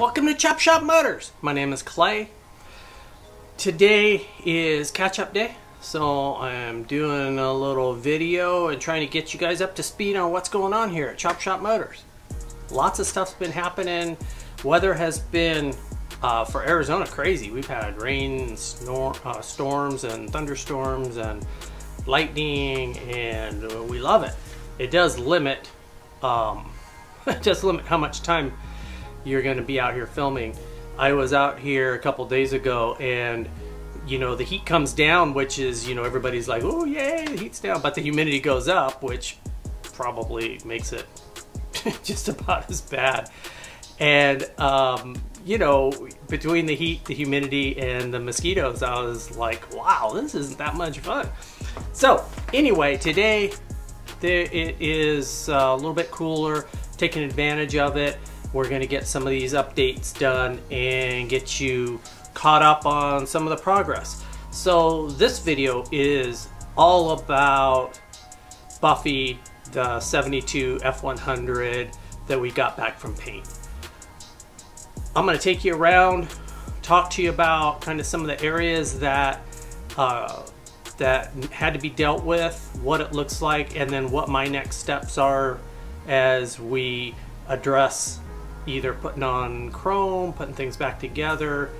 Welcome to Chop Shop Motors. My name is Clay. Today is catch up day, so I'm doing a little video and trying to get you guys up to speed on what's going on here at Chop Shop Motors. Lots of stuff's been happening. Weather has been, uh, for Arizona, crazy. We've had rain, snor uh, storms, and thunderstorms, and lightning, and we love it. It does limit, um, it does limit how much time you're going to be out here filming. I was out here a couple days ago and you know the heat comes down which is you know everybody's like oh yay the heat's down. But the humidity goes up which probably makes it just about as bad. And um, you know between the heat the humidity and the mosquitoes I was like wow this isn't that much fun. So anyway today there it is a little bit cooler taking advantage of it we're going to get some of these updates done and get you caught up on some of the progress. So this video is all about Buffy, the 72 F100 that we got back from paint. I'm going to take you around, talk to you about kind of some of the areas that uh, that had to be dealt with, what it looks like, and then what my next steps are as we address either putting on chrome, putting things back together,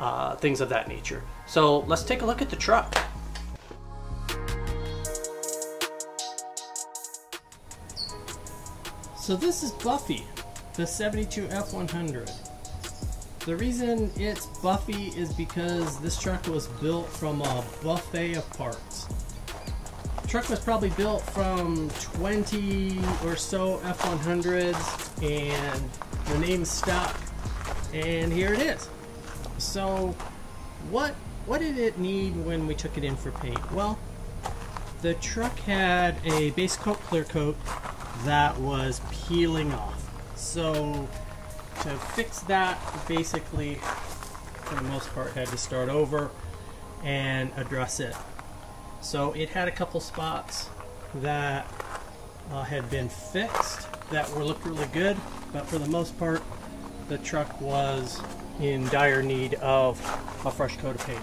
uh, things of that nature. So let's take a look at the truck. So this is Buffy, the 72 F100. The reason it's Buffy is because this truck was built from a buffet of parts. The truck was probably built from 20 or so F100s and the name stuck and here it is. So what what did it need when we took it in for paint? Well the truck had a base coat clear coat that was peeling off. So to fix that basically for the most part had to start over and address it. So it had a couple spots that uh, had been fixed that were looked really good but for the most part, the truck was in dire need of a fresh coat of paint.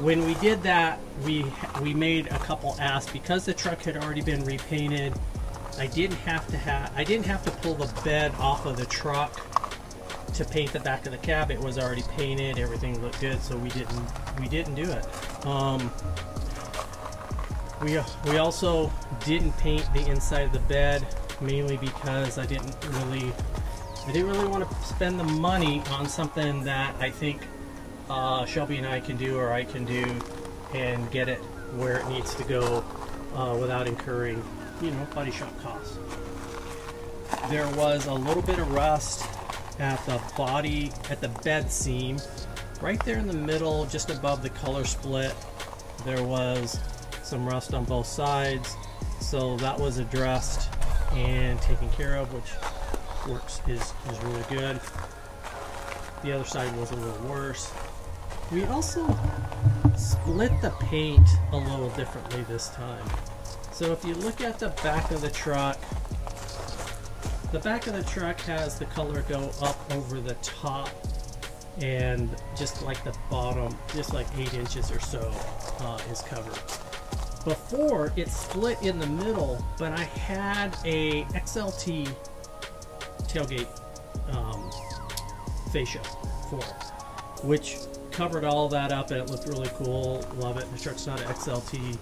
When we did that, we we made a couple asks because the truck had already been repainted. I didn't have to have I didn't have to pull the bed off of the truck to paint the back of the cab. It was already painted. Everything looked good, so we didn't we didn't do it. Um, we we also didn't paint the inside of the bed mainly because I didn't really I didn't really want to spend the money on something that I think uh, Shelby and I can do or I can do and get it where it needs to go uh, without incurring you know body shop costs. There was a little bit of rust at the body at the bed seam right there in the middle just above the color split there was some rust on both sides so that was addressed and taken care of, which works is, is really good. The other side was a little worse. We also split the paint a little differently this time. So if you look at the back of the truck, the back of the truck has the color go up over the top and just like the bottom, just like eight inches or so uh, is covered. Before, it split in the middle, but I had a XLT tailgate um, fascia for it, which covered all that up and it looked really cool. Love it. The truck's not an XLT,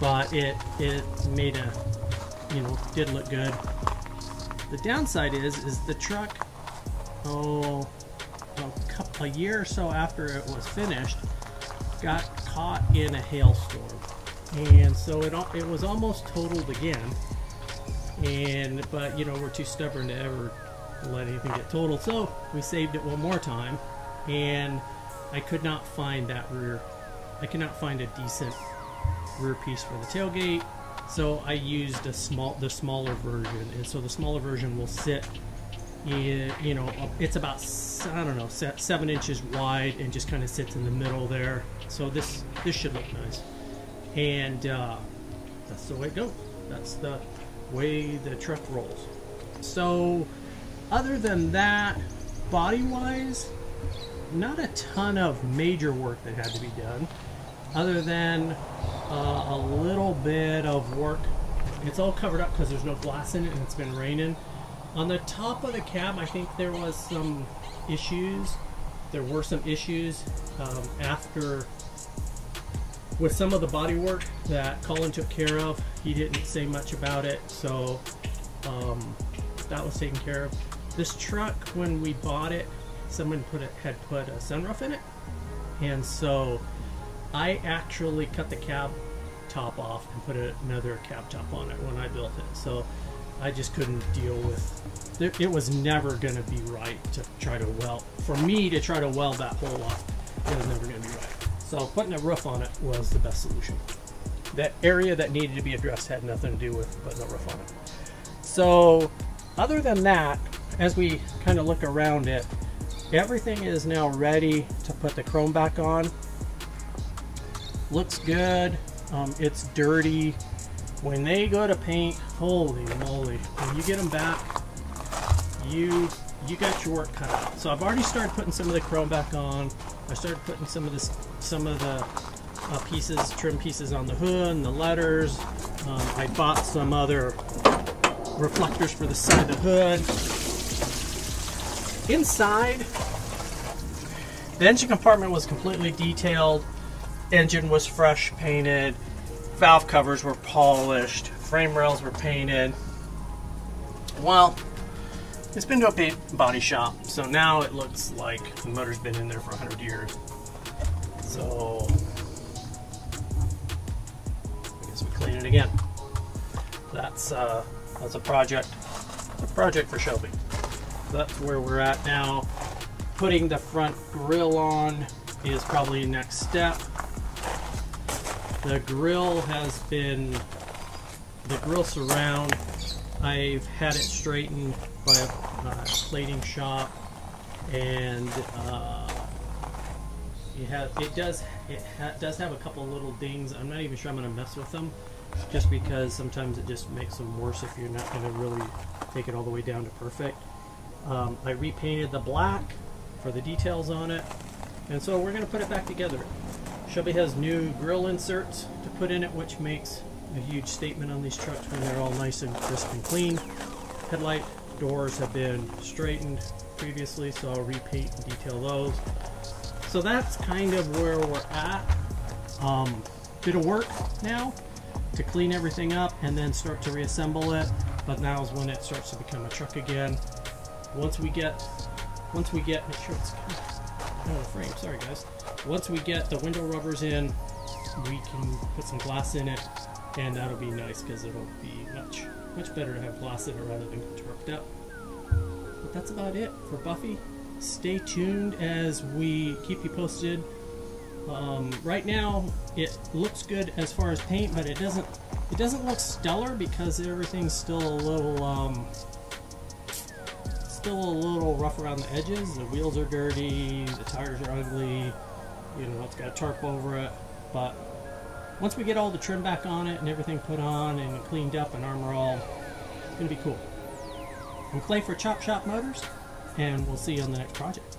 but it it made a you know did look good. The downside is is the truck oh a, couple, a year or so after it was finished got caught in a hailstorm and so it it was almost totaled again. And but you know we're too stubborn to ever let anything get totaled, so we saved it one more time, and I could not find that rear. I could not find a decent rear piece for the tailgate, so I used a small the smaller version, and so the smaller version will sit. In, you know, it's about I don't know seven inches wide and just kind of sits in the middle there. So this this should look nice and uh, that's the way it goes. That's the way the truck rolls. So other than that, body wise, not a ton of major work that had to be done, other than uh, a little bit of work. It's all covered up because there's no glass in it and it's been raining. On the top of the cab, I think there was some issues. There were some issues um, after with some of the body work that Colin took care of. He didn't say much about it, so um, that was taken care of. This truck, when we bought it, someone put it had put a sunroof in it, and so I actually cut the cab top off and put another cab top on it when I built it. So I just couldn't deal with it. It was never going to be right to try to weld. For me to try to weld that hole off, it was never going to be. So putting a roof on it was the best solution. That area that needed to be addressed had nothing to do with putting a roof on it. So other than that, as we kind of look around it, everything is now ready to put the chrome back on. Looks good. Um, it's dirty. When they go to paint, holy moly, when you get them back, you you got your work cut out. So I've already started putting some of the chrome back on. I started putting some of this, some of the uh, pieces, trim pieces on the hood and the letters. Um, I bought some other reflectors for the side of the hood. Inside, the engine compartment was completely detailed. Engine was fresh painted. Valve covers were polished. Frame rails were painted. Well, it's been to a paint body shop, so now it looks like the motor's been in there for 100 years. So, I guess we clean it again. That's uh, that's a project, a project for Shelby. That's where we're at now. Putting the front grill on is probably next step. The grill has been, the grill surround, I've had it straightened by a uh, plating shop and uh, it has it does it ha does have a couple little dings. I'm not even sure I'm gonna mess with them just because sometimes it just makes them worse if you're not gonna really take it all the way down to perfect. Um, I repainted the black for the details on it. And so we're gonna put it back together. Shelby has new grill inserts to put in it which makes a huge statement on these trucks when they're all nice and crisp and clean headlight doors have been straightened previously, so I'll repaint and detail those. So that's kind of where we're at. Um, bit of work now to clean everything up and then start to reassemble it. But now is when it starts to become a truck again. Once we get, once we get, make sure it's out of the frame. Sorry guys. Once we get the window rubbers in, we can put some glass in it, and that'll be nice because it'll be much much better to have it rather than torqued up. But that's about it for Buffy. Stay tuned as we keep you posted. Um, right now, it looks good as far as paint, but it doesn't it doesn't look stellar because everything's still a little um, still a little rough around the edges. The wheels are dirty, the tires are ugly. You know, it's got a tarp over it, but once we get all the trim back on it and everything put on and cleaned up and armor all, it's going to be cool. I'm Clay for Chop Shop Motors, and we'll see you on the next project.